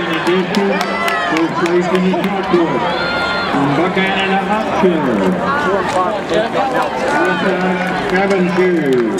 Christian, first place in the court. From Buchanan Upshur. Kevin Hughes.